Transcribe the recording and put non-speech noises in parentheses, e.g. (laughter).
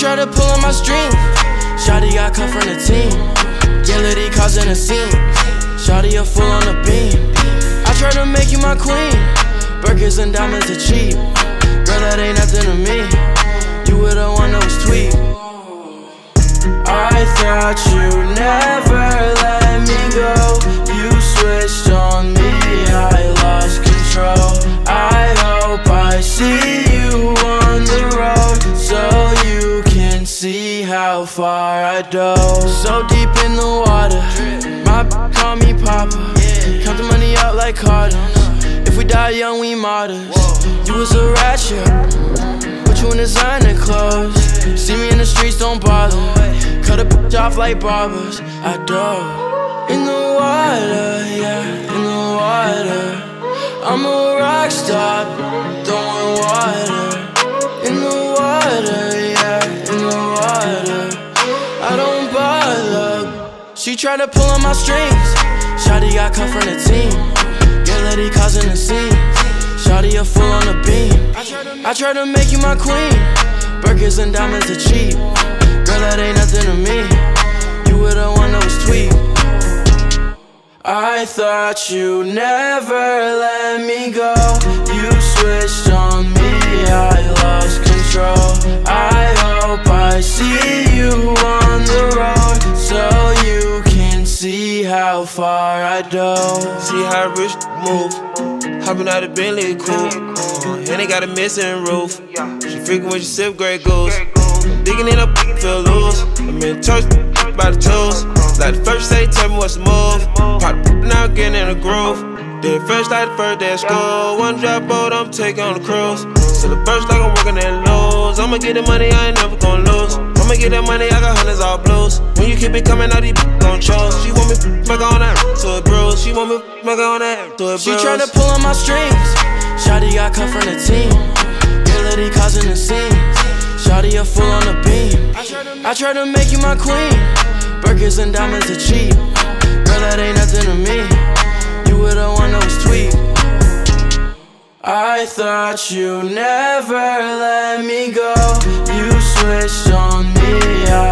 Tried to pull on my string. Shawty got cut from the team. Guilty causing a scene. Shawty a full on the beam. I tried to make you my queen. Burgers and diamonds are cheap. Girl, that ain't nothing to me. You were the one that was tweet. I thought you never far I dove. So deep in the water, my call me Papa. Count the money out like Carter. If we die young, we martyrs. You was a ratchet. Put you in designer clothes. See me in the streets, don't bother. Cut a bitch off like barbers. I dove in the water, She to pull on my strings. Shawty got cut from the team. Yeah, lady causing a scene. Shawty a full on the beam. I tried to make you my queen. Burgers and diamonds are cheap. Girl, that ain't nothing to me. You were the one that was tweet. I thought you never let me go. You switched on me, I lost control. I hope I see you on the road see how far I dove. See how rich move. Hopping out of Bentley coupe. And they got a missing roof. She freaking when she sip Grey Goose. Digging in up, feel loose. I'm in church by the toes. Like the first say, tell me what's the move. Pop (laughs) now getting in the groove. Then fresh like the first day of school. One drop boat, I'm taking on the cruise. So the first like I'm working at Lowe's. I'ma get the money, I ain't never gonna lose. I'ma get that money, I got hundreds all blues. When you keep it coming out, these (laughs) gon' chose. She want me back on that it bruise. She tried to pull on my strings. Shawty got cut from the team. Guilty causing a scene. Shawty a full on the beam. I tried to make you my queen. Burgers and diamonds are cheap. Girl, that ain't nothing to me. You were the one that was tweet. I thought you never let me go. You switched on me.